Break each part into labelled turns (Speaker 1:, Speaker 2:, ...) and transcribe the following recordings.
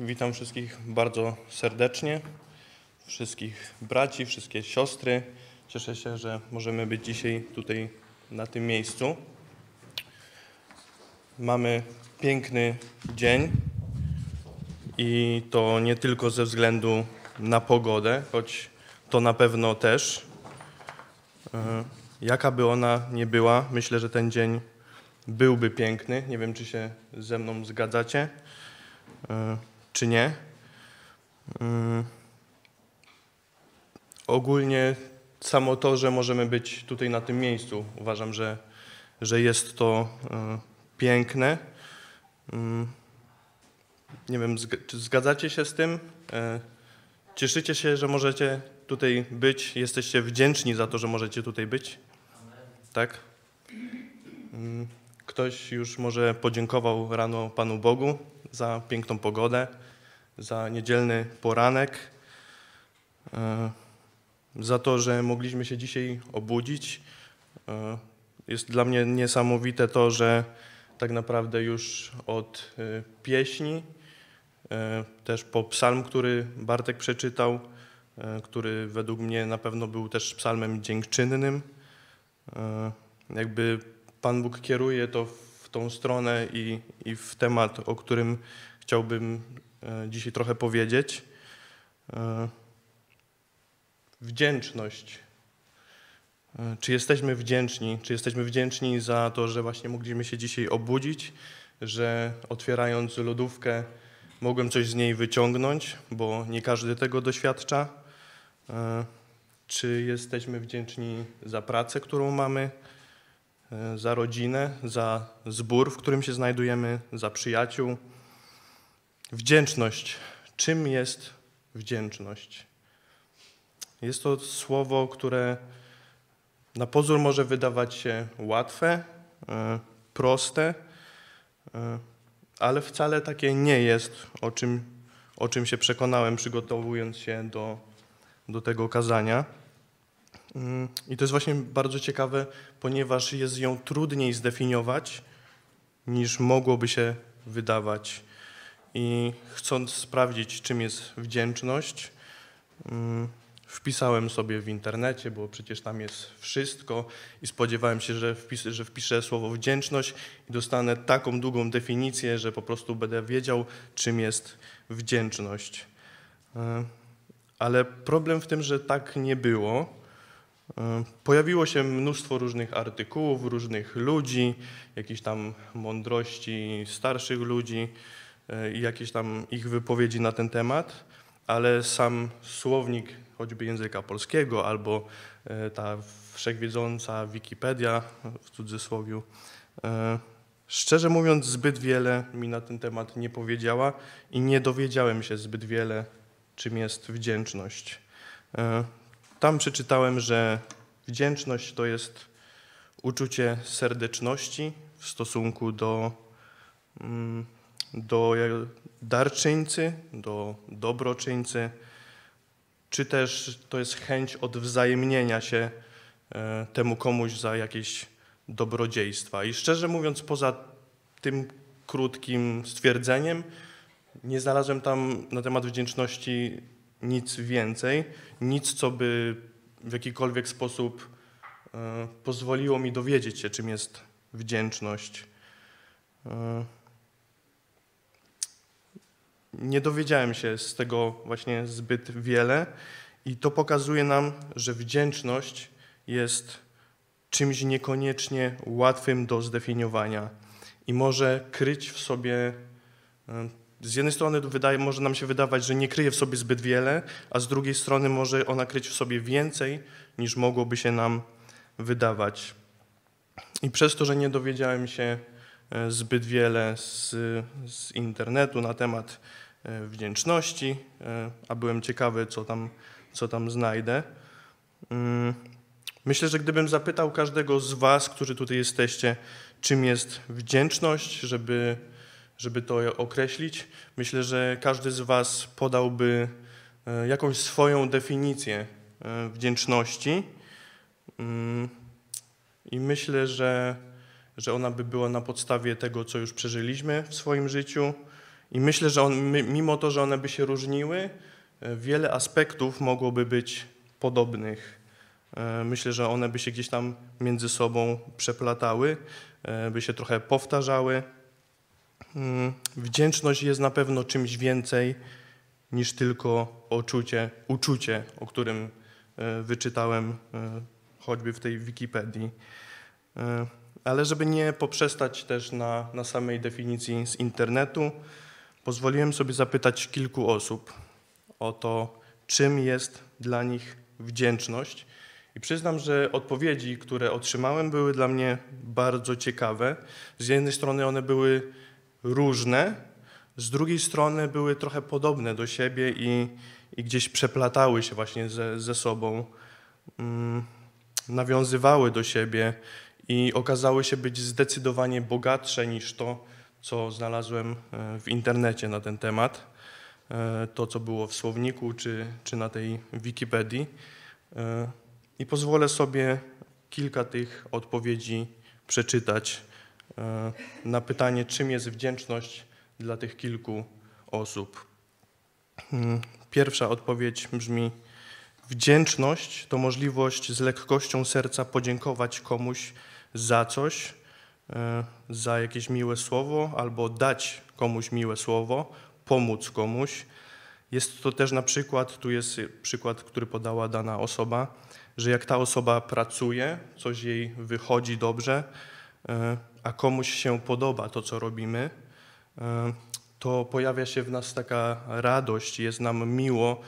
Speaker 1: Witam wszystkich bardzo serdecznie, wszystkich braci, wszystkie siostry. Cieszę się, że możemy być dzisiaj tutaj na tym miejscu. Mamy piękny dzień i to nie tylko ze względu na pogodę, choć to na pewno też. E, Jaka by ona nie była, myślę, że ten dzień byłby piękny. Nie wiem, czy się ze mną zgadzacie, e, czy nie. Mm. Ogólnie samo to, że możemy być tutaj na tym miejscu, uważam, że, że jest to e, piękne. Mm. Nie wiem, zg- czy zgadzacie się z tym? E, Cieszycie się, że możecie tutaj być? Jesteście wdzięczni za to, że możecie tutaj być? Tak? Ktoś już może podziękował rano Panu Bogu za piękną pogodę, za niedzielny poranek, e, za to, że mogliśmy się dzisiaj obudzić. E, Jest dla mnie niesamowite to, że tak naprawdę już od e, pieśni, też po psalm, który Bartek przeczytał, który według mnie na pewno był też psalmem dziękczynnym, jakby Pan Bóg kieruje to w tą stronę i, i w temat, o którym chciałbym dzisiaj trochę powiedzieć. E, Wdzięczność. E, Czy jesteśmy wdzięczni? Czy jesteśmy wdzięczni za to, że właśnie mogliśmy się dzisiaj obudzić, że otwierając lodówkę mogłem coś z niej wyciągnąć, bo nie każdy tego doświadcza. E, czy jesteśmy wdzięczni za pracę, którą mamy, e, za rodzinę, za zbór, w którym się znajdujemy, za przyjaciół? Wdzięczność. Czym jest wdzięczność? Jest to słowo, które na pozór może wydawać się łatwe, e, proste, e, ale wcale takie nie jest, o czym, o czym się przekonałem, przygotowując się do, do tego kazania. Mm, I to jest właśnie bardzo ciekawe, ponieważ jest ją trudniej zdefiniować niż mogłoby się wydawać. I chcąc sprawdzić, czym jest wdzięczność, mm, wpisałem sobie w internecie, bo przecież tam jest wszystko i spodziewałem się, że, wpis, że wpiszę słowo wdzięczność i dostanę taką długą definicję, że po prostu będę wiedział, czym jest wdzięczność. E, Ale problem w tym, że tak nie było. E, Pojawiło się mnóstwo różnych artykułów, różnych ludzi, jakichś tam mądrości starszych ludzi i jakieś tam ich wypowiedzi na ten temat, ale sam słownik choćby języka polskiego albo e, ta wszechwiedząca Wikipedia w cudzysłowie, e, szczerze mówiąc zbyt wiele mi na ten temat nie powiedziała i nie dowiedziałem się zbyt wiele, czym jest wdzięczność. E, Tam przeczytałem, że wdzięczność to jest uczucie serdeczności w stosunku do, mm, do darczyńcy, do dobroczyńcy, czy też to jest chęć odwzajemnienia się e, temu komuś za jakieś dobrodziejstwa. I szczerze mówiąc, poza tym krótkim stwierdzeniem, nie znalazłem tam na temat wdzięczności nic więcej, nic, co by w jakikolwiek sposób e, pozwoliło mi dowiedzieć się, czym jest wdzięczność. Nie dowiedziałem się z tego właśnie zbyt wiele i to pokazuje nam, że wdzięczność jest czymś niekoniecznie łatwym do zdefiniowania i może kryć w sobie e, z jednej strony wydaje, może nam się wydawać, że nie kryje w sobie zbyt wiele, a z drugiej strony może ona kryć w sobie więcej, niż mogłoby się nam wydawać. I przez to, że nie dowiedziałem się zbyt wiele z, z internetu na temat e, wdzięczności, e, a byłem ciekawy, co tam, co tam znajdę. mm, Myślę, że gdybym zapytał każdego z Was, którzy tutaj jesteście, czym jest wdzięczność, żeby żeby to określić. Myślę, że każdy z Was podałby e, jakąś swoją definicję e, wdzięczności. Mm, I myślę, że, że ona by była na podstawie tego, co już przeżyliśmy w swoim życiu I myślę, że on, mimo to, że one by się różniły, wiele aspektów mogłoby być podobnych. Myślę, że one by się gdzieś tam między sobą przeplatały, by się trochę powtarzały. Mm, wdzięczność jest na pewno czymś więcej niż tylko uczucie, uczucie, o którym e, wyczytałem e, choćby w tej Wikipedii. Ale żeby nie poprzestać też na, na samej definicji z internetu, pozwoliłem sobie zapytać kilku osób o to, czym jest dla nich wdzięczność. I przyznam, że odpowiedzi, które otrzymałem, były dla mnie bardzo ciekawe. Z jednej strony one były różne, z drugiej strony były trochę podobne do siebie i, i gdzieś przeplatały się właśnie ze, ze sobą, mm, nawiązywały do siebie i okazały się być zdecydowanie bogatsze niż to, co znalazłem e, w internecie na ten temat, e, to co było w słowniku czy, czy na tej Wikipedii. E, I pozwolę sobie kilka tych odpowiedzi przeczytać na pytanie, czym jest wdzięczność dla tych kilku osób. Hmm, pierwsza odpowiedź brzmi: Wdzięczność to możliwość z lekkością serca podziękować komuś za coś, e, za jakieś miłe słowo, albo dać komuś miłe słowo, pomóc komuś. Jest to też na przykład, tu jest przykład, który podała dana osoba, że jak ta osoba pracuje, coś jej wychodzi dobrze, e, a komuś się podoba to, co robimy, e, to pojawia się w nas taka radość, jest nam miło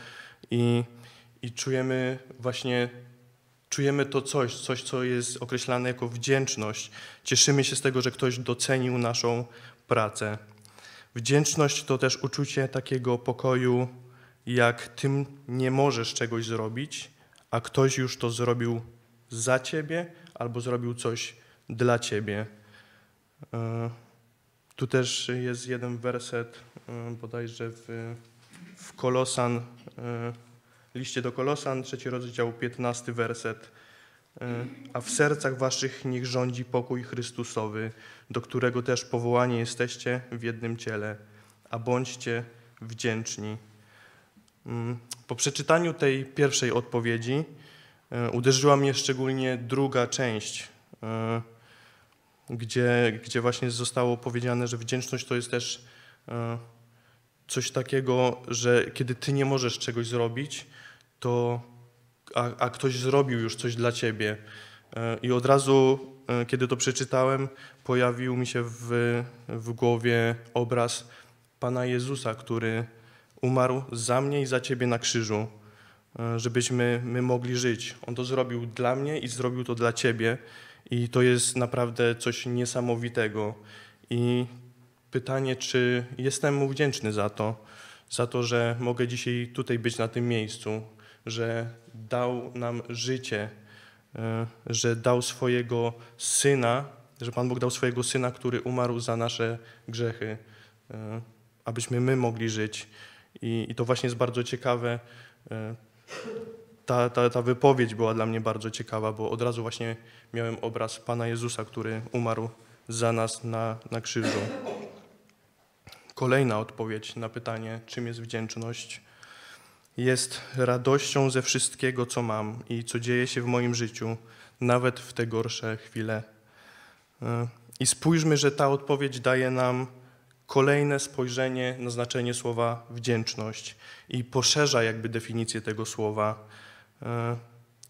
Speaker 1: i, i czujemy właśnie czujemy to coś, coś, co jest określane jako wdzięczność. Cieszymy się z tego, że ktoś docenił naszą pracę. Wdzięczność to też uczucie takiego pokoju, jak tym nie możesz czegoś zrobić, a ktoś już to zrobił za ciebie albo zrobił coś dla ciebie. E, tu też jest jeden werset, e, bodajże w, w Kolosan, e, liście do Kolosan, trzeci rozdział, piętnasty werset. A w sercach waszych niech rządzi pokój Chrystusowy, do którego też powołani jesteście w jednym ciele, a bądźcie wdzięczni. Mm, po przeczytaniu tej pierwszej odpowiedzi uderzyła mnie szczególnie druga część gdzie, gdzie właśnie zostało powiedziane, że wdzięczność to jest też e, coś takiego, że kiedy ty nie możesz czegoś zrobić, to a, a ktoś zrobił już coś dla ciebie. E, I od razu, e, kiedy to przeczytałem, pojawił mi się w, w głowie obraz Pana Jezusa, który umarł za mnie i za ciebie na krzyżu, żebyśmy my mogli żyć. On to zrobił dla mnie i zrobił to dla ciebie. I to jest naprawdę coś niesamowitego. I pytanie, czy jestem mu wdzięczny za to, za to, że mogę dzisiaj tutaj być na tym miejscu, że dał nam życie, e, że dał swojego syna, że Pan Bóg dał swojego syna, który umarł za nasze grzechy, e, abyśmy my mogli żyć. I, i to właśnie jest bardzo ciekawe. E, ta, ta, ta wypowiedź była dla mnie bardzo ciekawa, bo od razu właśnie miałem obraz Pana Jezusa, który umarł za nas na, na krzyżu. Kolejna odpowiedź na pytanie, czym jest wdzięczność, jest radością ze wszystkiego, co mam i co dzieje się w moim życiu, nawet w te gorsze chwile. I spójrzmy, że ta odpowiedź daje nam kolejne spojrzenie na znaczenie słowa wdzięczność i poszerza jakby definicję tego słowa E,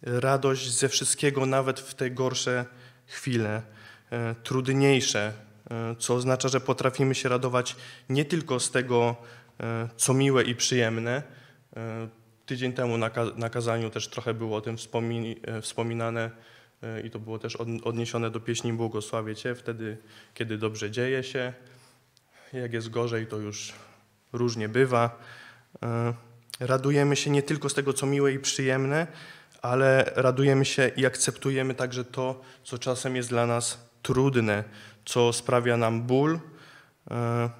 Speaker 1: radość ze wszystkiego, nawet w te gorsze chwile, e, trudniejsze, e, co oznacza, że potrafimy się radować nie tylko z tego, co miłe i przyjemne. Tydzień temu na kazaniu też trochę było o tym wspominane i to było też odniesione do pieśni Błogosławie Cię, wtedy, kiedy dobrze dzieje się. Jak jest gorzej, to już różnie bywa. Radujemy się nie tylko z tego, co miłe i przyjemne, ale radujemy się i akceptujemy także to, co czasem jest dla nas trudne, co sprawia nam ból, e,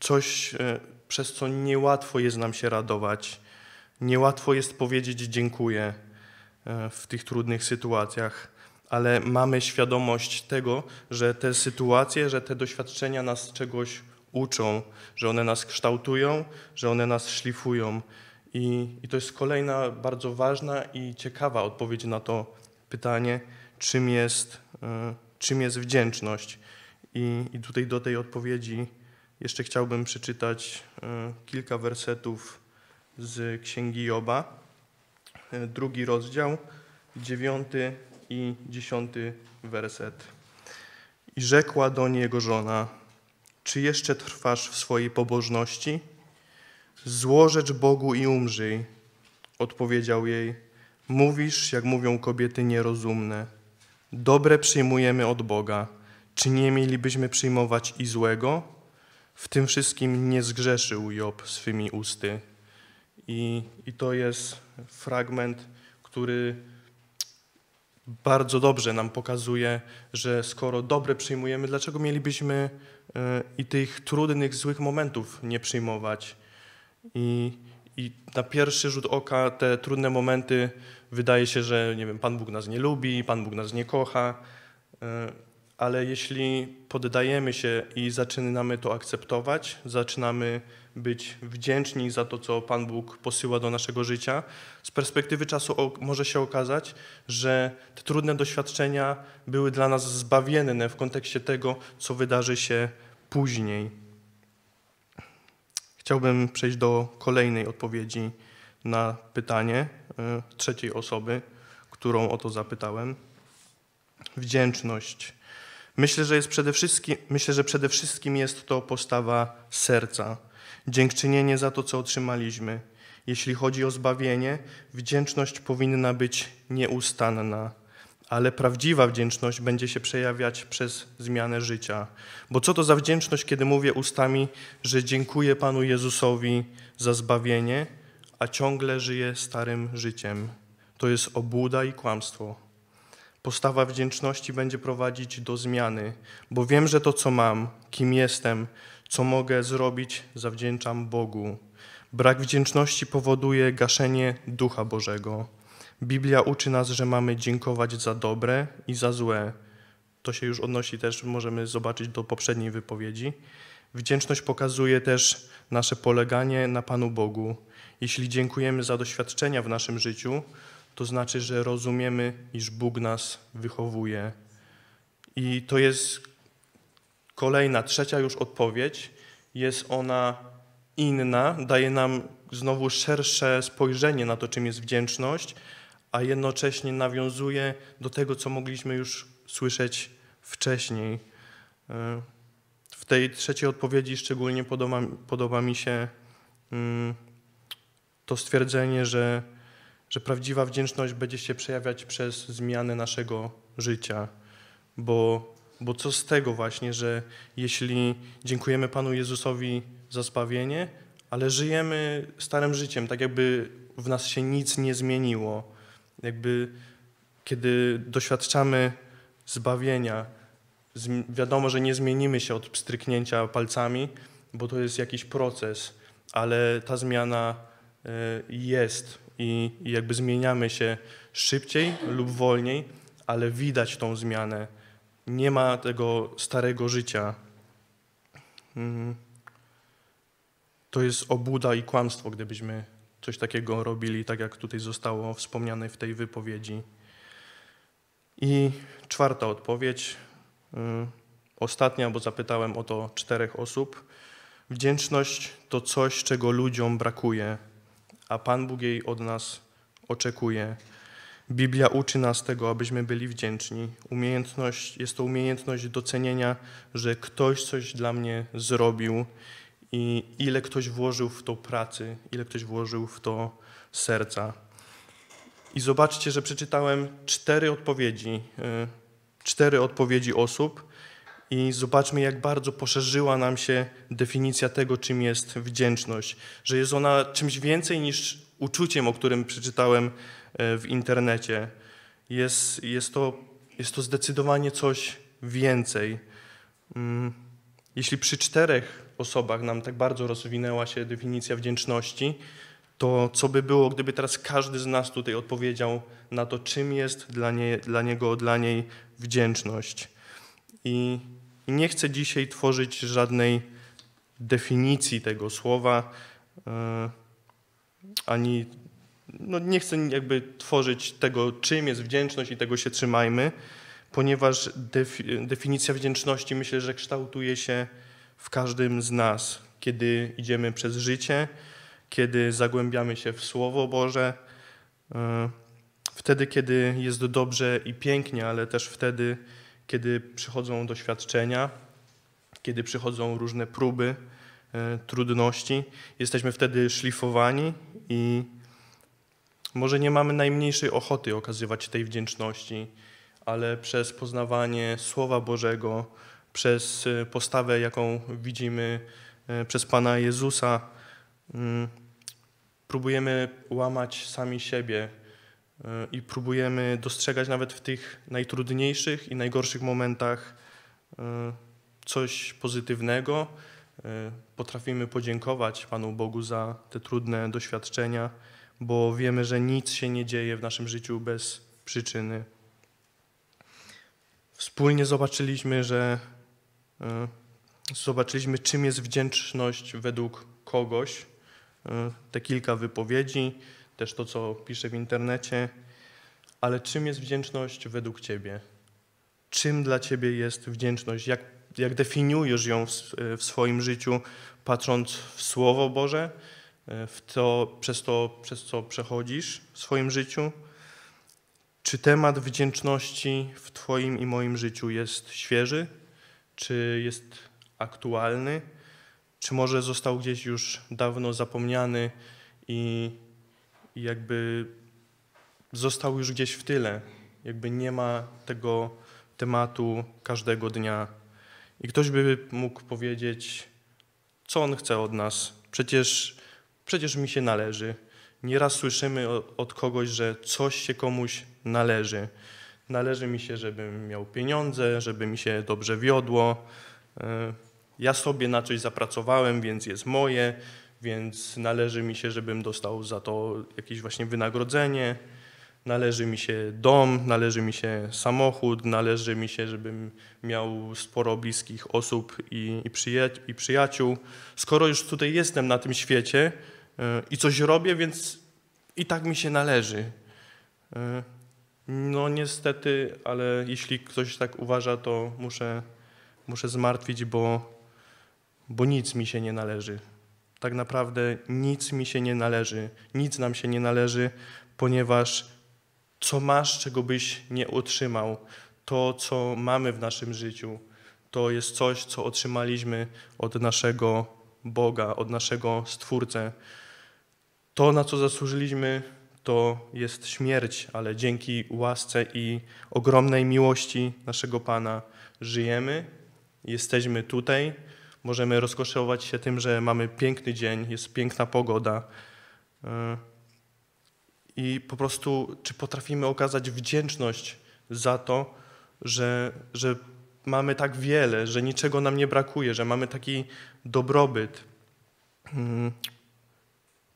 Speaker 1: coś, e, przez co niełatwo jest nam się radować. Niełatwo jest powiedzieć dziękuję e, w tych trudnych sytuacjach, ale mamy świadomość tego, że te sytuacje, że te doświadczenia nas czegoś uczą, że one nas kształtują, że one nas szlifują. I, I to jest kolejna bardzo ważna i ciekawa odpowiedź na to pytanie, czym jest, e, czym jest wdzięczność. I, I tutaj do tej odpowiedzi jeszcze chciałbym przeczytać e, kilka wersetów z Księgi Joba, e, drugi rozdział, dziewiąty i dziesiąty werset. I rzekła do niego żona, czy jeszcze trwasz w swojej pobożności? Złożecz Bogu i umrzyj. Odpowiedział jej, mówisz, jak mówią kobiety nierozumne. Dobre przyjmujemy od Boga. Czy nie mielibyśmy przyjmować i złego? W tym wszystkim nie zgrzeszył Job swymi usty. I, i to jest fragment, który bardzo dobrze nam pokazuje, że skoro dobre przyjmujemy, dlaczego mielibyśmy e, i tych trudnych, złych momentów nie przyjmować? I, I na pierwszy rzut oka te trudne momenty wydaje się, że nie wiem, Pan Bóg nas nie lubi, Pan Bóg nas nie kocha, e, ale jeśli poddajemy się i zaczynamy to akceptować, zaczynamy być wdzięczni za to, co Pan Bóg posyła do naszego życia, z perspektywy czasu może się okazać, że te trudne doświadczenia były dla nas zbawienne w kontekście tego, co wydarzy się później. Chciałbym przejść do kolejnej odpowiedzi na pytanie e, trzeciej osoby, którą o to zapytałem. Wdzięczność. Myślę, że, jest przede wszystkim, myślę, że przede wszystkim jest to postawa serca dziękczynienie za to, co otrzymaliśmy. Jeśli chodzi o zbawienie, wdzięczność powinna być nieustanna, ale prawdziwa wdzięczność będzie się przejawiać przez zmianę życia. Bo co to za wdzięczność, kiedy mówię ustami, że dziękuję Panu Jezusowi za zbawienie, a ciągle żyję starym życiem? To jest obłuda i kłamstwo. Postawa wdzięczności będzie prowadzić do zmiany, bo wiem, że to, co mam, kim jestem, co mogę zrobić, zawdzięczam Bogu. Brak wdzięczności powoduje gaszenie Ducha Bożego. Biblia uczy nas, że mamy dziękować za dobre i za złe. To się już odnosi też, możemy zobaczyć do poprzedniej wypowiedzi. Wdzięczność pokazuje też nasze poleganie na Panu Bogu. Jeśli dziękujemy za doświadczenia w naszym życiu, to znaczy, że rozumiemy, iż Bóg nas wychowuje. I to jest Kolejna, trzecia już odpowiedź, jest ona inna, daje nam znowu szersze spojrzenie na to, czym jest wdzięczność, a jednocześnie nawiązuje do tego, co mogliśmy już słyszeć wcześniej. W tej trzeciej odpowiedzi szczególnie podoba, podoba mi się mm, to stwierdzenie, że, że prawdziwa wdzięczność będzie się przejawiać przez zmianę naszego życia, bo bo co z tego właśnie, że jeśli dziękujemy Panu Jezusowi za zbawienie, ale żyjemy starym życiem, tak jakby w nas się nic nie zmieniło. Jakby kiedy doświadczamy zbawienia, wiadomo, że nie zmienimy się od pstryknięcia palcami, bo to jest jakiś proces, ale ta zmiana e, jest i jakby zmieniamy się szybciej lub wolniej, ale widać tą zmianę nie ma tego starego życia. Mm. To jest obłuda i kłamstwo, gdybyśmy coś takiego robili, tak jak tutaj zostało wspomniane w tej wypowiedzi. I czwarta odpowiedź, y, ostatnia, bo zapytałem o to czterech osób. Wdzięczność to coś, czego ludziom brakuje, a Pan Bóg jej od nas oczekuje. Biblia uczy nas tego, abyśmy byli wdzięczni. Umiejętność, jest to umiejętność docenienia, że ktoś coś dla mnie zrobił i ile ktoś włożył w to pracy, ile ktoś włożył w to serca. I zobaczcie, że przeczytałem cztery odpowiedzi, e, cztery odpowiedzi osób i zobaczmy, jak bardzo poszerzyła nam się definicja tego, czym jest wdzięczność. Że jest ona czymś więcej niż uczuciem, o którym przeczytałem E, w internecie. Jest, jest, to, jest to zdecydowanie coś więcej. Mm, jeśli przy czterech osobach nam tak bardzo rozwinęła się definicja wdzięczności, to co by było, gdyby teraz każdy z nas tutaj odpowiedział na to, czym jest dla, nie, dla niego, dla niej wdzięczność. I, nie chcę dzisiaj tworzyć żadnej definicji tego słowa, e, ani no nie chcę jakby tworzyć tego, czym jest wdzięczność i tego się trzymajmy, ponieważ defi definicja wdzięczności myślę, że kształtuje się w każdym z nas, kiedy idziemy przez życie, kiedy zagłębiamy się w Słowo Boże, e, wtedy, kiedy jest dobrze i pięknie, ale też wtedy, kiedy przychodzą doświadczenia, kiedy przychodzą różne próby, e, trudności. Jesteśmy wtedy szlifowani i może nie mamy najmniejszej ochoty okazywać tej wdzięczności, ale przez poznawanie Słowa Bożego, przez e, postawę, jaką widzimy e, przez Pana Jezusa, mm, próbujemy łamać sami siebie i próbujemy dostrzegać nawet w tych najtrudniejszych i najgorszych momentach coś pozytywnego. E, potrafimy podziękować Panu Bogu za te trudne doświadczenia, bo wiemy, że nic się nie dzieje w naszym życiu bez przyczyny. Wspólnie zobaczyliśmy, że e, zobaczyliśmy, czym jest wdzięczność według kogoś. E, te kilka wypowiedzi, też to, co piszę w internecie, ale czym jest wdzięczność według Ciebie? Czym dla Ciebie jest wdzięczność? Jak jak definiujesz ją w, w swoim życiu, patrząc w Słowo Boże, e, w to, przez, to, przez co przechodzisz w swoim życiu? Czy temat wdzięczności w Twoim i moim życiu jest świeży? Czy jest aktualny? Czy może został gdzieś już dawno zapomniany i, i jakby został już gdzieś w tyle? Jakby nie ma tego tematu każdego dnia. I ktoś by mógł powiedzieć, co on chce od nas. Przecież, przecież mi się należy. Nieraz słyszymy od kogoś, że coś się komuś należy. Należy mi się, żebym miał pieniądze, żeby mi się dobrze wiodło. E, ja sobie na coś zapracowałem, więc jest moje, więc należy mi się, żebym dostał za to jakieś właśnie wynagrodzenie należy mi się dom, należy mi się samochód, należy mi się, żebym miał sporo bliskich osób i, i, i przyjaciół. Skoro już tutaj jestem na tym świecie yy, i coś robię, więc i tak mi się należy. Yy, no niestety, ale jeśli ktoś tak uważa, to muszę, muszę zmartwić, bo, bo nic mi się nie należy. Tak naprawdę nic mi się nie należy, nic nam się nie należy, ponieważ co masz, czego byś nie otrzymał. To, co mamy w naszym życiu, to jest coś, co otrzymaliśmy od naszego Boga, od naszego Stwórcę. To, na co zasłużyliśmy, to jest śmierć, ale dzięki łasce i ogromnej miłości naszego Pana żyjemy, jesteśmy tutaj, możemy rozkoszować się tym, że mamy piękny dzień, jest piękna pogoda. E, i po prostu, czy potrafimy okazać wdzięczność za to, że, że mamy tak wiele, że niczego nam nie brakuje, że mamy taki dobrobyt. Hmm.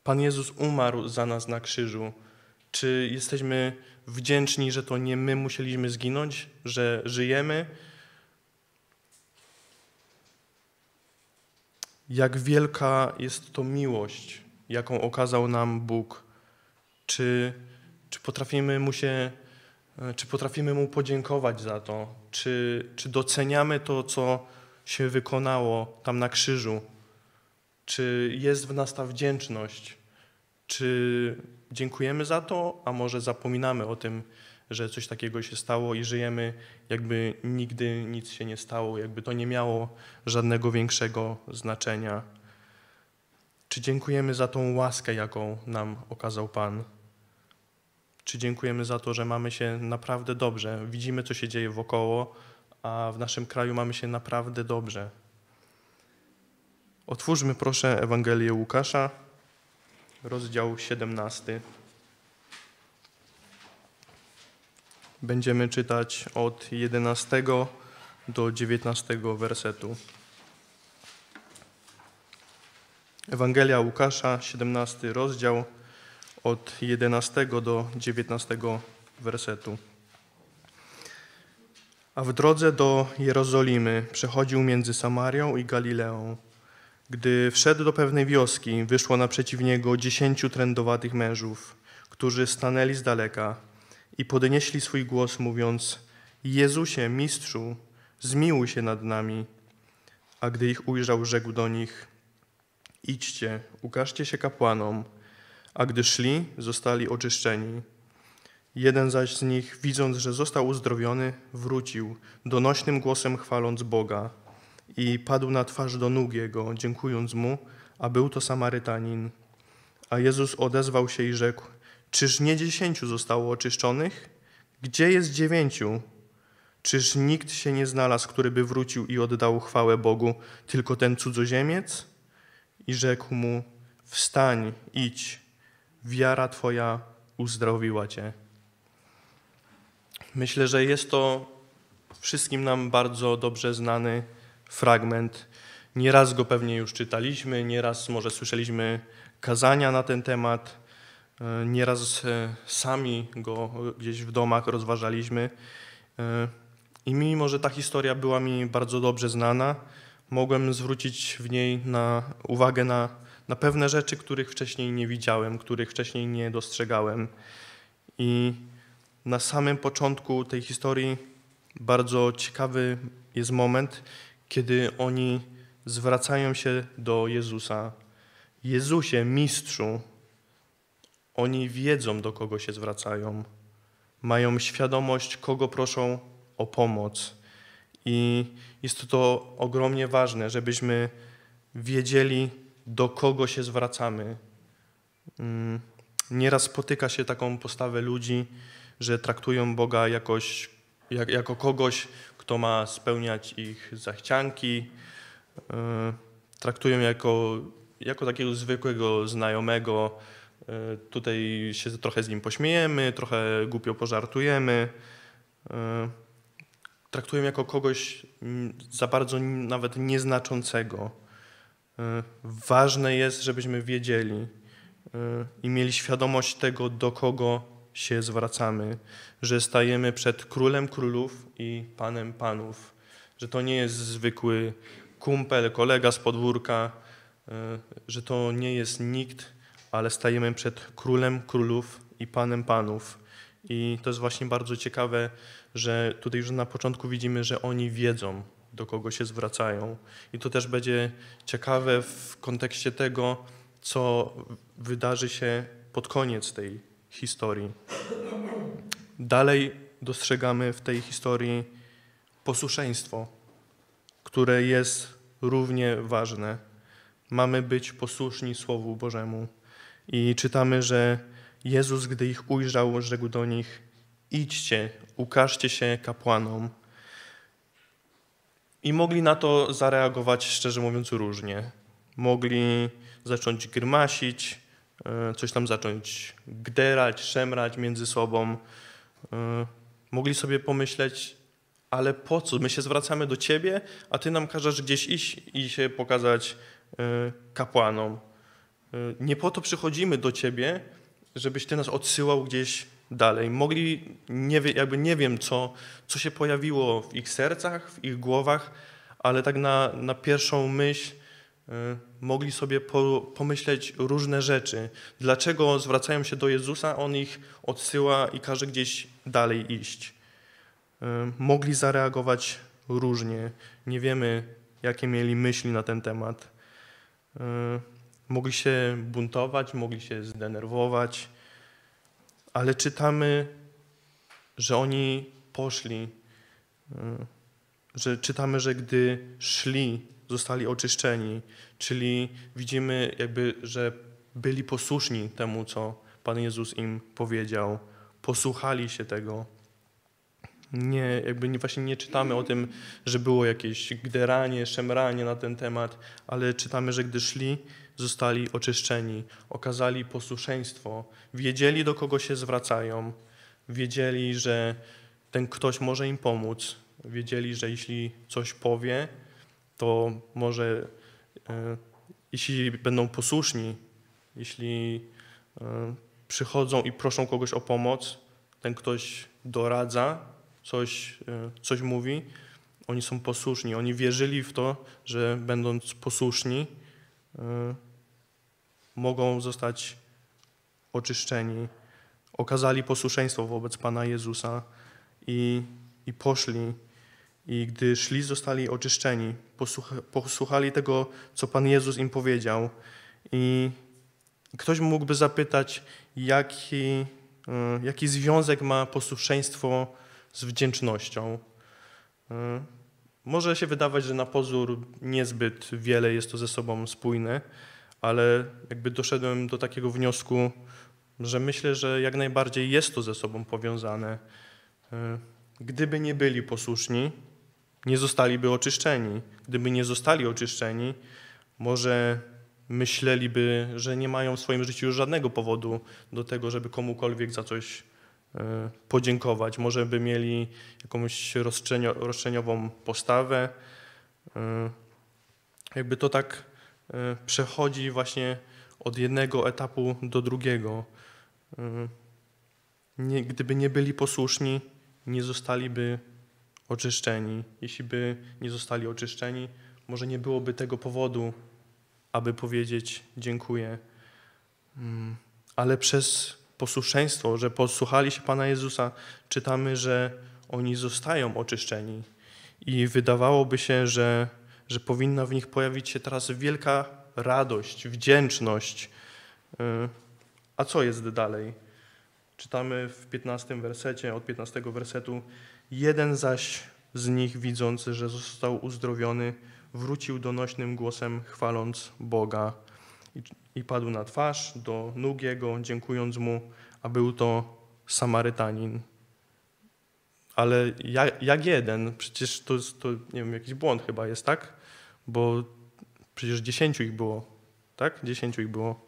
Speaker 1: Pan Jezus umarł za nas na krzyżu. Czy jesteśmy wdzięczni, że to nie my musieliśmy zginąć, że żyjemy? Jak wielka jest to miłość, jaką okazał nam Bóg czy, czy potrafimy mu się, e, czy potrafimy mu podziękować za to? Czy, czy doceniamy to, co się wykonało tam na krzyżu? Czy jest w nas ta wdzięczność? Czy dziękujemy za to, a może zapominamy o tym, że coś takiego się stało i żyjemy, jakby nigdy nic się nie stało, jakby to nie miało żadnego większego znaczenia? Czy dziękujemy za tą łaskę, jaką nam okazał Pan? Czy dziękujemy za to, że mamy się naprawdę dobrze? Widzimy, co się dzieje wokoło, a w naszym kraju mamy się naprawdę dobrze. Otwórzmy proszę Ewangelię Łukasza, rozdział 17. Będziemy czytać od 11 do 19 wersetu. Ewangelia Łukasza, 17 rozdział od 11 do 19 wersetu. A w drodze do Jerozolimy przechodził między Samarią i Galileą. Gdy wszedł do pewnej wioski, wyszło naprzeciw niego dziesięciu trędowatych mężów, którzy stanęli z daleka i podnieśli swój głos, mówiąc: Jezusie, mistrzu, zmiłuj się nad nami. A gdy ich ujrzał, rzekł do nich: Idźcie, ukażcie się kapłanom. A gdy szli, zostali oczyszczeni. Jeden zaś z nich, widząc, że został uzdrowiony, wrócił, donośnym głosem chwaląc Boga i padł na twarz do nóg Jego, dziękując Mu, a był to Samarytanin. A Jezus odezwał się i rzekł, czyż nie dziesięciu zostało oczyszczonych? Gdzie jest dziewięciu? Czyż nikt się nie znalazł, który by wrócił i oddał chwałę Bogu, tylko ten cudzoziemiec? I rzekł mu, wstań, idź, wiara Twoja uzdrowiła Cię. Myślę, że jest to wszystkim nam bardzo dobrze znany fragment. Nieraz go pewnie już czytaliśmy, nieraz może słyszeliśmy kazania na ten temat, nieraz e, sami go gdzieś w domach rozważaliśmy. E, I mimo, że ta historia była mi bardzo dobrze znana, mogłem zwrócić w niej na uwagę na, na pewne rzeczy, których wcześniej nie widziałem, których wcześniej nie dostrzegałem. I na samym początku tej historii bardzo ciekawy jest moment, kiedy oni zwracają się do Jezusa. Jezusie, mistrzu, oni wiedzą, do kogo się zwracają. Mają świadomość, kogo proszą o pomoc. I jest to ogromnie ważne, żebyśmy wiedzieli, do kogo się zwracamy. Mm, nieraz spotyka się taką postawę ludzi, że traktują Boga jakoś, jak, jako kogoś, kto ma spełniać ich zachcianki. E, traktują jako, jako takiego zwykłego znajomego. E, tutaj się trochę z nim pośmiejemy, trochę głupio pożartujemy. E, traktują jako kogoś za bardzo nawet nieznaczącego. Ważne jest, żebyśmy wiedzieli i mieli świadomość tego, do kogo się zwracamy, że stajemy przed królem królów i panem panów, że to nie jest zwykły kumpel, kolega z podwórka, e, że to nie jest nikt, ale stajemy przed królem królów i panem panów. I to jest właśnie bardzo ciekawe, że tutaj już na początku widzimy, że oni wiedzą, do kogo się zwracają. I to też będzie ciekawe w kontekście tego, co wydarzy się pod koniec tej historii. Dalej dostrzegamy w tej historii posłuszeństwo, które jest równie ważne. Mamy być posłuszni Słowu Bożemu. I czytamy, że Jezus, gdy ich ujrzał, rzekł do nich: Idźcie, ukażcie się kapłanom. I mogli na to zareagować, szczerze mówiąc, różnie. Mogli zacząć grymasić, E, coś tam zacząć gderać, szemrać między sobą. E, mogli sobie pomyśleć, ale po co? My się zwracamy do Ciebie, a Ty nam każesz gdzieś iść i się pokazać e, kapłanom. Nie po to przychodzimy do Ciebie, żebyś Ty nas odsyłał gdzieś dalej. Mogli, nie jakby nie wiem, co, co się pojawiło w ich sercach, w ich głowach, ale tak na, na pierwszą myśl E, mogli sobie pomyśleć różne rzeczy. Dlaczego zwracają się do Jezusa, On ich odsyła i każe gdzieś dalej iść. E, mogli zareagować różnie. Nie wiemy, jakie mieli myśli na ten temat. Mogli się buntować, mogli się zdenerwować, ale czytamy, że oni poszli, że czytamy, że gdy szli zostali oczyszczeni, czyli widzimy jakby, że byli posłuszni temu, co Pan Jezus im powiedział, posłuchali się tego. Nie, jakby nie, właśnie nie czytamy o tym, że było jakieś gderanie, szemranie na ten temat, ale czytamy, że gdy szli, zostali oczyszczeni, okazali posłuszeństwo, wiedzieli, do kogo się zwracają, wiedzieli, że ten ktoś może im pomóc, wiedzieli, że jeśli coś powie, to może e, jeśli będą posłuszni, jeśli e, przychodzą i proszą kogoś o pomoc, ten ktoś doradza, coś, e, coś mówi, oni są posłuszni. Oni wierzyli w to, że będąc posłuszni, mogą zostać oczyszczeni, okazali posłuszeństwo wobec Pana Jezusa i, i poszli. I gdy szli, zostali oczyszczeni, posłucha, posłuchali tego, co Pan Jezus im powiedział. I ktoś mógłby zapytać, jaki, y, jaki związek ma posłuszeństwo z wdzięcznością. Y, może się wydawać, że na pozór niezbyt wiele jest to ze sobą spójne, ale jakby doszedłem do takiego wniosku, że myślę, że jak najbardziej jest to ze sobą powiązane. E, gdyby nie byli posłuszni, nie zostaliby oczyszczeni. Gdyby nie zostali oczyszczeni, może myśleliby, że nie mają w swoim życiu już żadnego powodu do tego, żeby komukolwiek za coś e, podziękować. Może by mieli jakąś roszczeniową postawę. E, jakby to tak przechodzi właśnie od jednego etapu do drugiego. Mhm. Nie, gdyby nie byli posłuszni, nie zostaliby oczyszczeni. Jeśli by nie zostali oczyszczeni, może nie byłoby tego powodu, aby powiedzieć dziękuję. Mm, ale przez posłuszeństwo, że posłuchali się Pana Jezusa, czytamy, że oni zostają oczyszczeni. I wydawałoby się, że, że powinna w nich pojawić się teraz wielka radość, wdzięczność. Y, a co jest dalej? Czytamy w 15 wersecie, od 15 wersetu. Jeden zaś z nich, widząc, że został uzdrowiony, wrócił donośnym głosem, chwaląc Boga i, i padł na twarz do nóg Jego, dziękując Mu, a był to Samarytanin. Ale jak, jak jeden? Przecież to, to, nie wiem, jakiś błąd chyba jest, tak? Bo przecież dziesięciu ich było, tak? Dziesięciu ich było.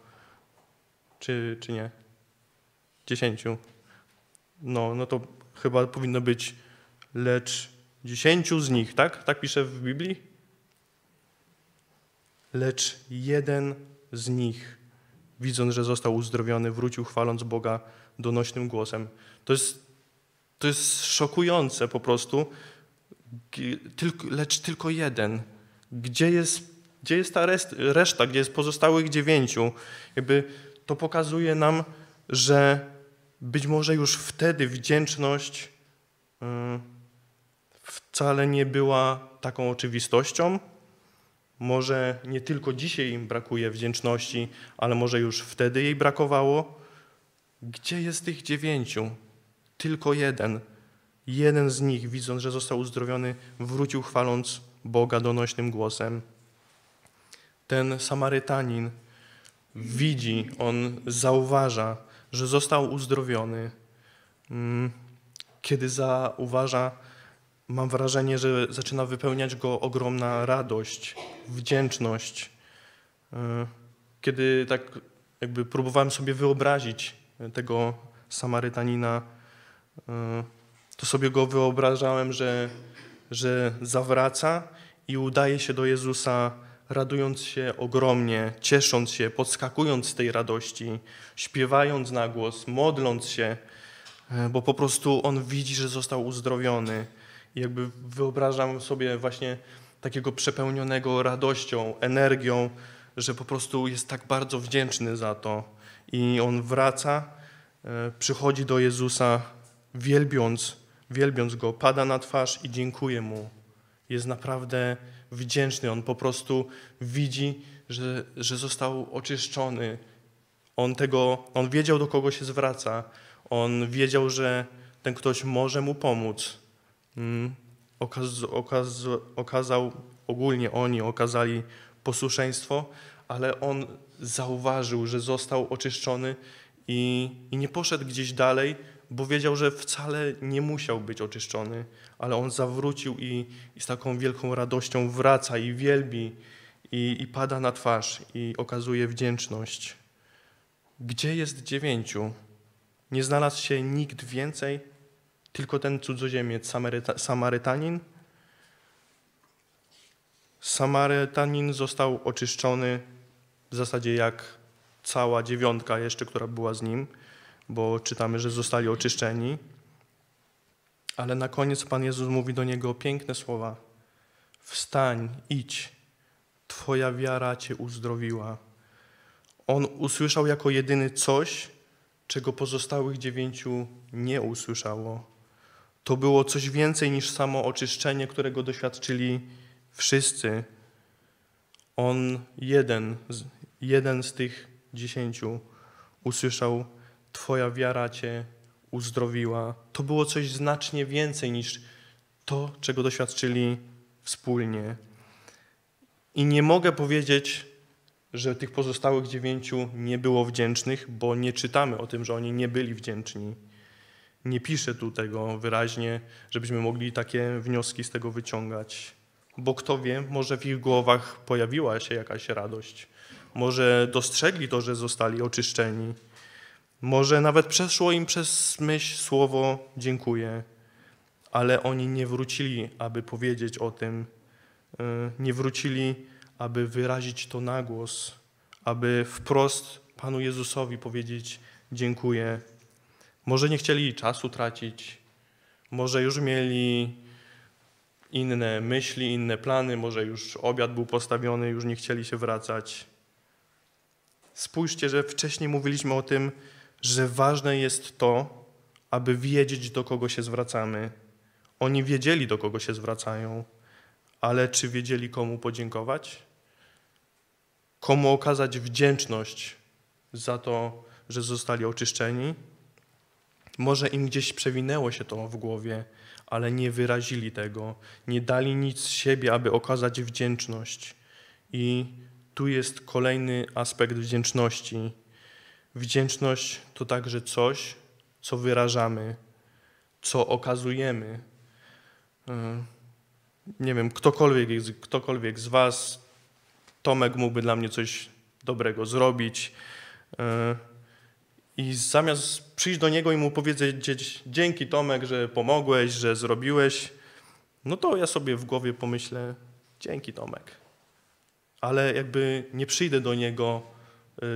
Speaker 1: Czy, czy nie? Dziesięciu. No, no to chyba powinno być lecz dziesięciu z nich, tak? Tak pisze w Biblii? Lecz jeden z nich, widząc, że został uzdrowiony, wrócił chwaląc Boga donośnym głosem. To jest, to jest szokujące po prostu, tylko, lecz tylko jeden. Gdzie jest, gdzie jest ta reszta, gdzie jest pozostałych dziewięciu? Jakby to pokazuje nam, że być może już wtedy wdzięczność y, wcale nie była taką oczywistością. Może nie tylko dzisiaj im brakuje wdzięczności, ale może już wtedy jej brakowało. Gdzie jest tych dziewięciu? Tylko jeden. Jeden z nich, widząc, że został uzdrowiony, wrócił chwaląc Boga donośnym głosem. Ten Samarytanin widzi, on zauważa, że został uzdrowiony. Mm, kiedy zauważa, mam wrażenie, że zaczyna wypełniać go ogromna radość, wdzięczność. E, kiedy tak jakby próbowałem sobie wyobrazić tego Samarytanina, e, to sobie go wyobrażałem, że, że zawraca i udaje się do Jezusa radując się ogromnie, ciesząc się, podskakując z tej radości, śpiewając na głos, modląc się, e, bo po prostu on widzi, że został uzdrowiony. I jakby wyobrażam sobie właśnie takiego przepełnionego radością, energią, że po prostu jest tak bardzo wdzięczny za to. I on wraca, e, przychodzi do Jezusa, wielbiąc, wielbiąc go, pada na twarz i dziękuję mu. Jest naprawdę wdzięczny. On po prostu widzi, że, że został oczyszczony. On, tego, on wiedział, do kogo się zwraca. On wiedział, że ten ktoś może mu pomóc. Mm. Okaz, okaz, okazał, ogólnie oni okazali posłuszeństwo, ale on zauważył, że został oczyszczony i, i nie poszedł gdzieś dalej, bo wiedział, że wcale nie musiał być oczyszczony, ale on zawrócił i, i z taką wielką radością wraca i wielbi i, i pada na twarz i okazuje wdzięczność. Gdzie jest dziewięciu? Nie znalazł się nikt więcej, tylko ten cudzoziemiec, Samaryta, Samarytanin. Samarytanin został oczyszczony w zasadzie jak cała dziewiątka jeszcze, która była z nim bo czytamy, że zostali oczyszczeni. Ale na koniec Pan Jezus mówi do niego piękne słowa: Wstań, idź, Twoja wiara Cię uzdrowiła. On usłyszał jako jedyny coś, czego pozostałych dziewięciu nie usłyszało. To było coś więcej niż samo oczyszczenie, którego doświadczyli wszyscy. On jeden, jeden z tych dziesięciu usłyszał: Twoja wiara Cię uzdrowiła. To było coś znacznie więcej niż to, czego doświadczyli wspólnie. I nie mogę powiedzieć, że tych pozostałych dziewięciu nie było wdzięcznych, bo nie czytamy o tym, że oni nie byli wdzięczni. Nie piszę tu tego wyraźnie, żebyśmy mogli takie wnioski z tego wyciągać. Bo kto wie, może w ich głowach pojawiła się jakaś radość. Może dostrzegli to, że zostali oczyszczeni. Może nawet przeszło im przez myśl słowo dziękuję, ale oni nie wrócili, aby powiedzieć o tym. Y, nie wrócili, aby wyrazić to na głos, aby wprost Panu Jezusowi powiedzieć dziękuję. Może nie chcieli czasu tracić, może już mieli inne myśli, inne plany, może już obiad był postawiony, już nie chcieli się wracać. Spójrzcie, że wcześniej mówiliśmy o tym, że ważne jest to, aby wiedzieć, do kogo się zwracamy. Oni wiedzieli, do kogo się zwracają, ale czy wiedzieli, komu podziękować? Komu okazać wdzięczność za to, że zostali oczyszczeni? Może im gdzieś przewinęło się to w głowie, ale nie wyrazili tego, nie dali nic z siebie, aby okazać wdzięczność. I tu jest kolejny aspekt wdzięczności. Wdzięczność to także coś, co wyrażamy, co okazujemy. E, nie wiem, ktokolwiek, ktokolwiek z Was, Tomek mógłby dla mnie coś dobrego zrobić. E, I zamiast przyjść do niego i mu powiedzieć: Dzięki Tomek, że pomogłeś, że zrobiłeś, no to ja sobie w głowie pomyślę: Dzięki Tomek. Ale jakby nie przyjdę do niego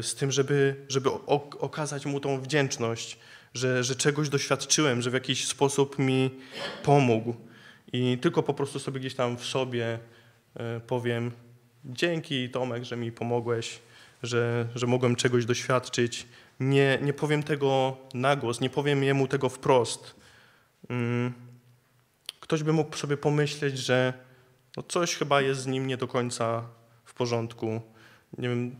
Speaker 1: z tym, żeby, żeby okazać mu tą wdzięczność, że, że czegoś doświadczyłem, że w jakiś sposób mi pomógł. I tylko po prostu sobie gdzieś tam w sobie y, powiem: Dzięki Tomek, że mi pomogłeś, że, że mogłem czegoś doświadczyć. Nie, nie powiem tego na głos, nie powiem jemu tego wprost. Mm. Ktoś by mógł sobie pomyśleć, że no coś chyba jest z nim nie do końca w porządku. Nie wiem,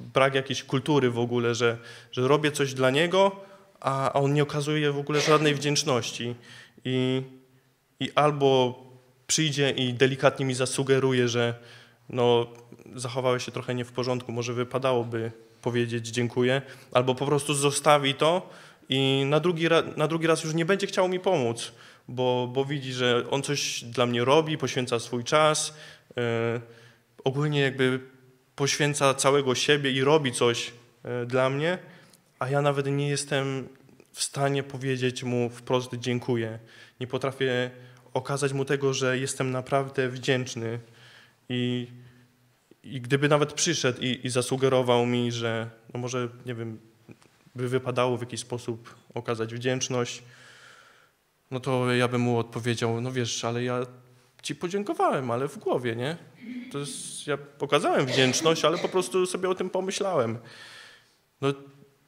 Speaker 1: brak jakiejś kultury w ogóle, że, że robię coś dla niego, a on nie okazuje w ogóle żadnej wdzięczności. I, i albo przyjdzie i delikatnie mi zasugeruje, że no, zachowałeś się trochę nie w porządku, może wypadałoby powiedzieć dziękuję, albo po prostu zostawi to i na drugi, na drugi raz już nie będzie chciał mi pomóc, bo, bo widzi, że on coś dla mnie robi, poświęca swój czas. Yy, ogólnie jakby poświęca całego siebie i robi coś e, dla mnie, a ja nawet nie jestem w stanie powiedzieć mu wprost dziękuję. Nie potrafię okazać mu tego, że jestem naprawdę wdzięczny. I, i gdyby nawet przyszedł i, i zasugerował mi, że no może, nie wiem, by wypadało w jakiś sposób okazać wdzięczność, no to ja bym mu odpowiedział, no wiesz, ale ja ci podziękowałem, ale w głowie, nie? To jest, ja pokazałem wdzięczność, ale po prostu sobie o tym pomyślałem. No,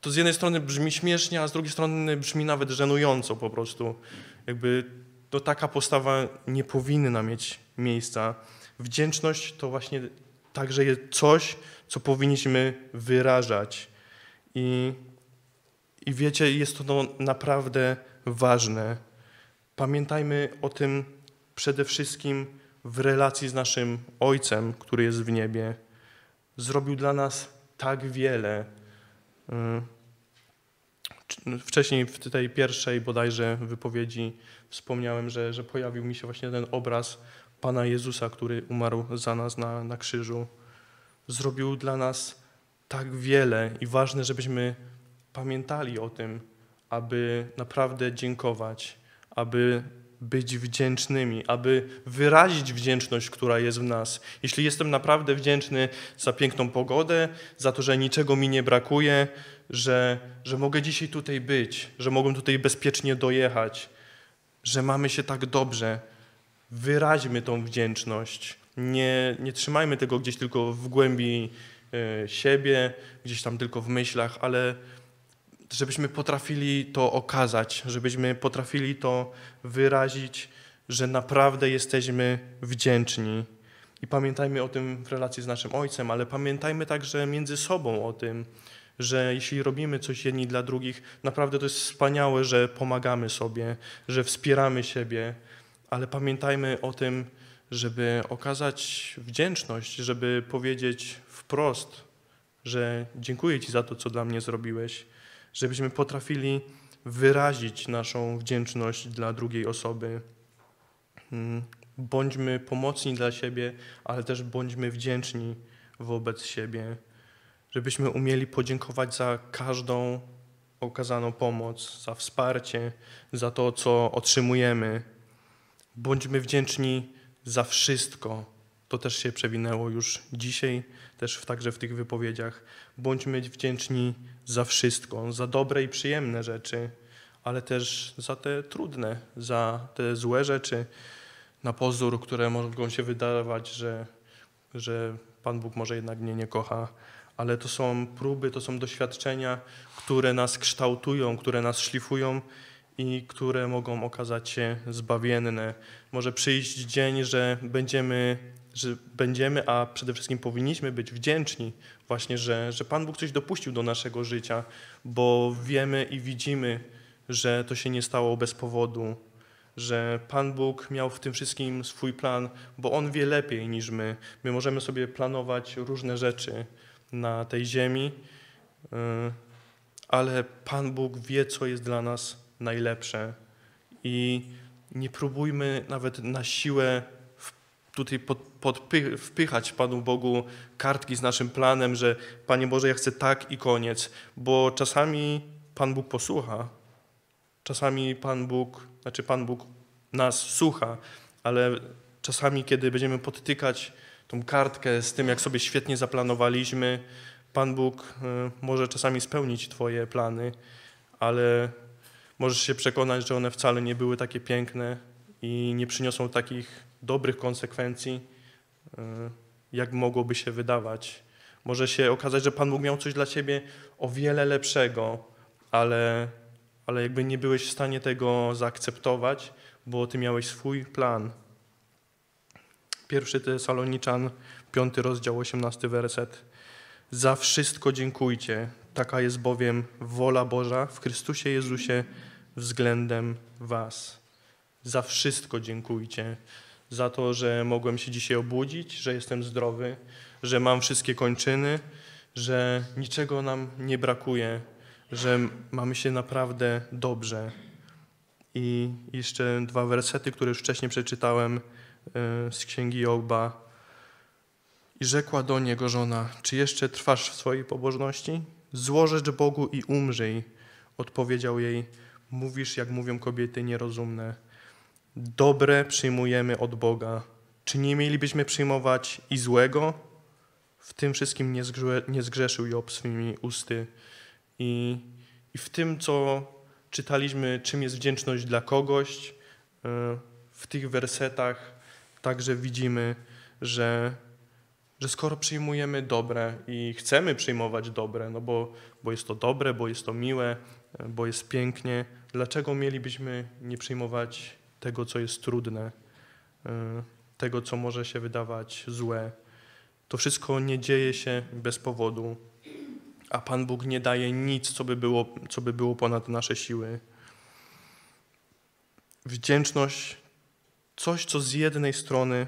Speaker 1: to z jednej strony brzmi śmiesznie, a z drugiej strony brzmi nawet żenująco po prostu. Jakby to taka postawa nie powinna mieć miejsca. Wdzięczność to właśnie także jest coś, co powinniśmy wyrażać. I, i wiecie, jest to no naprawdę ważne. Pamiętajmy o tym przede wszystkim w relacji z naszym Ojcem, który jest w niebie. Zrobił dla nas tak wiele. Y, wcześniej w tej pierwszej bodajże wypowiedzi wspomniałem, że, że pojawił mi się właśnie ten obraz Pana Jezusa, który umarł za nas na, na krzyżu. Zrobił dla nas tak wiele i ważne, żebyśmy pamiętali o tym, aby naprawdę dziękować, aby być wdzięcznymi, aby wyrazić wdzięczność, która jest w nas. Jeśli jestem naprawdę wdzięczny za piękną pogodę, za to, że niczego mi nie brakuje, że, że mogę dzisiaj tutaj być, że mogę tutaj bezpiecznie dojechać, że mamy się tak dobrze, wyraźmy tą wdzięczność. Nie, nie trzymajmy tego gdzieś tylko w głębi e, siebie, gdzieś tam tylko w myślach, ale żebyśmy potrafili to okazać, żebyśmy potrafili to wyrazić, że naprawdę jesteśmy wdzięczni. I pamiętajmy o tym w relacji z naszym Ojcem, ale pamiętajmy także między sobą o tym, że jeśli robimy coś jedni dla drugich, naprawdę to jest wspaniałe, że pomagamy sobie, że wspieramy siebie, ale pamiętajmy o tym, żeby okazać wdzięczność, żeby powiedzieć wprost, że dziękuję Ci za to, co dla mnie zrobiłeś, żebyśmy potrafili wyrazić naszą wdzięczność dla drugiej osoby. Hmm, bądźmy pomocni dla siebie, ale też bądźmy wdzięczni wobec siebie, żebyśmy umieli podziękować za każdą okazaną pomoc, za wsparcie, za to, co otrzymujemy. Bądźmy wdzięczni za wszystko. To też się przewinęło już dzisiaj, też w, także w tych wypowiedziach. Bądźmy wdzięczni za wszystko, za dobre i przyjemne rzeczy, ale też za te trudne, za te złe rzeczy, na pozór, które mogą się wydawać, że, że Pan Bóg może jednak mnie nie kocha, ale to są próby, to są doświadczenia, które nas kształtują, które nas szlifują i które mogą okazać się zbawienne. Może przyjść dzień, że będziemy, że będziemy, a przede wszystkim powinniśmy być wdzięczni właśnie, że, że Pan Bóg coś dopuścił do naszego życia, bo wiemy i widzimy, że to się nie stało bez powodu, że Pan Bóg miał w tym wszystkim swój plan, bo On wie lepiej niż my. My możemy sobie planować różne rzeczy na tej ziemi, y, ale Pan Bóg wie, co jest dla nas najlepsze. I nie próbujmy nawet na siłę tutaj pod, wpychać Panu Bogu kartki z naszym planem, że Panie Boże, ja chcę tak i koniec, bo czasami Pan Bóg posłucha, czasami Pan Bóg, znaczy Pan Bóg nas słucha, ale czasami, kiedy będziemy podtykać tą kartkę z tym, jak sobie świetnie zaplanowaliśmy, Pan Bóg y, może czasami spełnić Twoje plany, ale możesz się przekonać, że one wcale nie były takie piękne i nie przyniosą takich dobrych konsekwencji, y, jak mogłoby się wydawać. Może się okazać, że Pan Bóg miał coś dla ciebie o wiele lepszego, ale, ale jakby nie byłeś w stanie tego zaakceptować, bo ty miałeś swój plan. Pierwszy Tesaloniczan, piąty rozdział, osiemnasty werset. Za wszystko dziękujcie, taka jest bowiem wola Boża w Chrystusie Jezusie względem was. Za wszystko dziękujcie. Za to, że mogłem się dzisiaj obudzić, że jestem zdrowy, że mam wszystkie kończyny, że niczego nam nie brakuje, że mamy się naprawdę dobrze. I jeszcze dwa wersety, które już wcześniej przeczytałem e, z księgi Jogba. I rzekła do niego żona, czy jeszcze trwasz w swojej pobożności? Złożesz Bogu i umrzyj. Odpowiedział jej, mówisz jak mówią kobiety nierozumne. Dobre przyjmujemy od Boga. Czy nie mielibyśmy przyjmować i złego? W tym wszystkim nie, zgrze, nie zgrzeszył Job swymi usty. I, I w tym, co czytaliśmy, czym jest wdzięczność dla kogoś, e, w tych wersetach także widzimy, że, że skoro przyjmujemy dobre i chcemy przyjmować dobre, no bo, bo jest to dobre, bo jest to miłe, e, bo jest pięknie, dlaczego mielibyśmy nie przyjmować tego, co jest trudne, e, tego, co może się wydawać złe? To wszystko nie dzieje się bez powodu a Pan Bóg nie daje nic, co by było, co by było ponad nasze siły. Wdzięczność, coś, co z jednej strony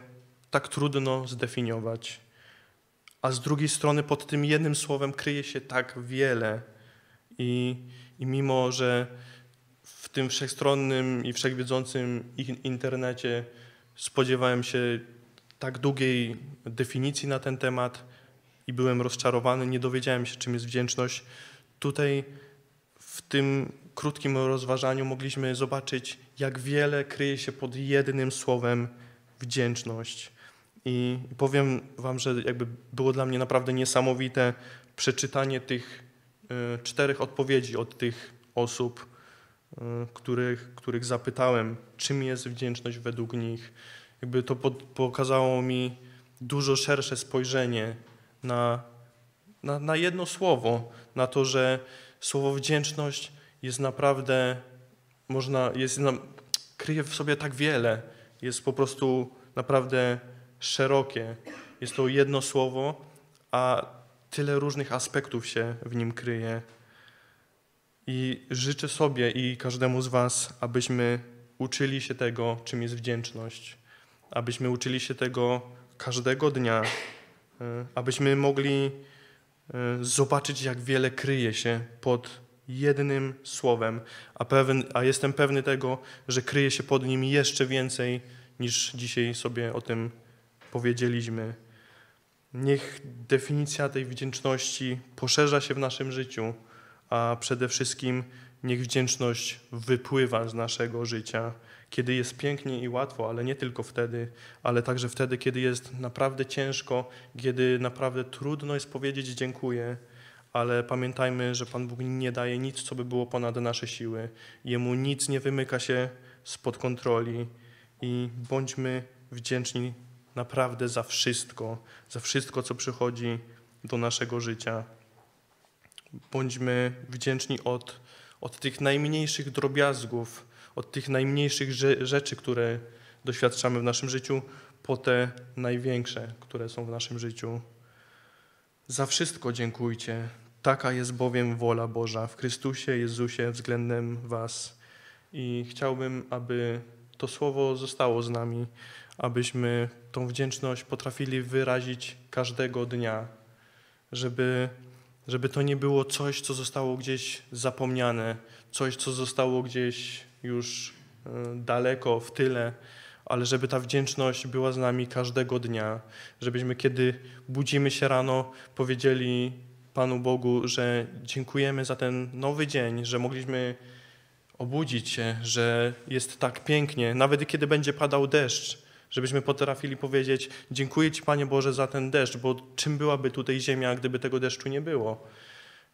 Speaker 1: tak trudno zdefiniować, a z drugiej strony pod tym jednym słowem kryje się tak wiele. I, i mimo, że w tym wszechstronnym i wszechwiedzącym internecie spodziewałem się tak długiej definicji na ten temat, i byłem rozczarowany, nie dowiedziałem się, czym jest wdzięczność. Tutaj w tym krótkim rozważaniu mogliśmy zobaczyć, jak wiele kryje się pod jednym słowem wdzięczność. I powiem Wam, że jakby było dla mnie naprawdę niesamowite przeczytanie tych e, czterech odpowiedzi od tych osób, których, których zapytałem, czym jest wdzięczność według nich. Jakby to pokazało mi dużo szersze spojrzenie na, na, na jedno słowo, na to, że słowo wdzięczność jest naprawdę, można, jest, nam- kryje w sobie tak wiele, jest po prostu naprawdę szerokie. Jest to jedno słowo, a tyle różnych aspektów się w nim kryje. I życzę sobie i każdemu z Was, abyśmy uczyli się tego, czym jest wdzięczność, abyśmy uczyli się tego każdego dnia, e, abyśmy mogli e, zobaczyć, jak wiele kryje się pod jednym słowem, a, pewien, a jestem pewny tego, że kryje się pod nim jeszcze więcej, niż dzisiaj sobie o tym powiedzieliśmy. Niech definicja tej wdzięczności poszerza się w naszym życiu, a przede wszystkim niech wdzięczność wypływa z naszego życia, kiedy jest pięknie i łatwo, ale nie tylko wtedy, ale także wtedy, kiedy jest naprawdę ciężko, kiedy naprawdę trudno jest powiedzieć dziękuję, ale pamiętajmy, że Pan Bóg nie daje nic, co by było ponad nasze siły. Jemu nic nie wymyka się spod kontroli i bądźmy wdzięczni naprawdę za wszystko, za wszystko, co przychodzi do naszego życia. Bądźmy wdzięczni od, od tych najmniejszych drobiazgów, od tych najmniejszych rze- rzeczy, które doświadczamy w naszym życiu, po te największe, które są w naszym życiu. Za wszystko dziękujcie. Taka jest bowiem wola Boża w Chrystusie Jezusie względem Was. I chciałbym, aby to słowo zostało z nami, abyśmy tą wdzięczność potrafili wyrazić każdego dnia, żeby, żeby to nie było coś, co zostało gdzieś zapomniane, coś, co zostało gdzieś już e, daleko, w tyle, ale żeby ta wdzięczność była z nami każdego dnia, żebyśmy kiedy budzimy się rano, powiedzieli Panu Bogu, że dziękujemy za ten nowy dzień, że mogliśmy obudzić się, że jest tak pięknie, nawet kiedy będzie padał deszcz, żebyśmy potrafili powiedzieć: Dziękuję Ci, Panie Boże, za ten deszcz, bo czym byłaby tutaj ziemia, gdyby tego deszczu nie było?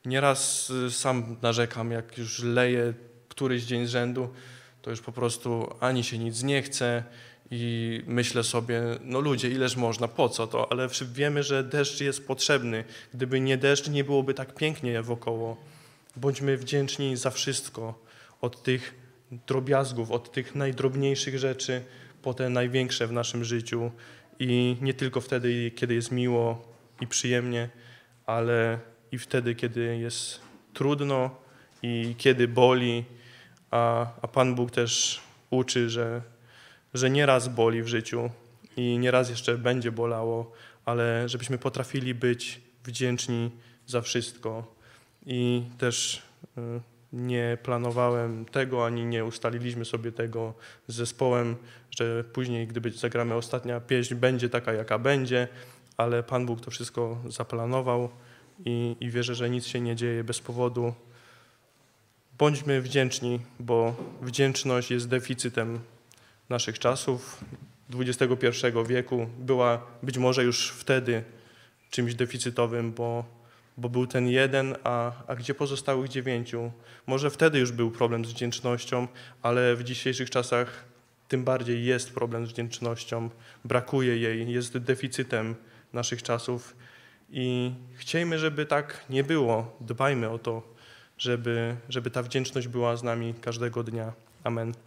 Speaker 1: Nieraz y, sam narzekam, jak już leje któryś dzień z rzędu, to już po prostu ani się nic nie chce i myślę sobie, no ludzie, ileż można, po co to? Ale wiemy, że deszcz jest potrzebny. Gdyby nie deszcz, nie byłoby tak pięknie wokoło. Bądźmy wdzięczni za wszystko, od tych drobiazgów, od tych najdrobniejszych rzeczy, po te największe w naszym życiu. I nie tylko wtedy, kiedy jest miło i przyjemnie, ale i wtedy, kiedy jest trudno i kiedy boli, a, a Pan Bóg też uczy, że, że nieraz boli w życiu i nieraz jeszcze będzie bolało, ale żebyśmy potrafili być wdzięczni za wszystko. I też y, nie planowałem tego, ani nie ustaliliśmy sobie tego z zespołem, że później, gdy będzie- zagramy ostatnia pieśń, będzie taka, jaka będzie, ale Pan Bóg to wszystko zaplanował i, i wierzę, że nic się nie dzieje bez powodu. Bądźmy wdzięczni, bo wdzięczność jest deficytem naszych czasów. XXI wieku była być może już wtedy czymś deficytowym, bo, bo był ten jeden, a, a gdzie pozostałych dziewięciu? Może wtedy już był problem z wdzięcznością, ale w dzisiejszych czasach tym bardziej jest problem z wdzięcznością. Brakuje jej, jest deficytem naszych czasów i chciejmy, żeby tak nie było. Dbajmy o to, żeby, żeby ta wdzięczność była z nami każdego dnia. Amen.